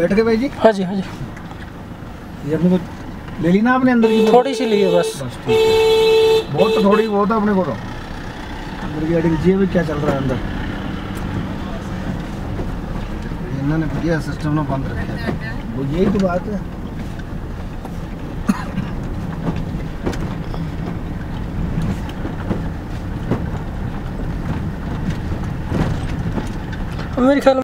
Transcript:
बैठ गए भाई जी? हाँ जी हाँ जी। ये अपने को ले ली ना आपने अंदर की? थोड़ी सी ली है बस। बस ठीक है। बहुत तो थोड़ी बहुत है अपने को तो। अंदर की गाड़ी जी भी क्या चल रहा है अंदर? इन्होंने बढ़िया सिस्टम ना बंद रखा है। वो यही तो बात है। मेरे ख्याल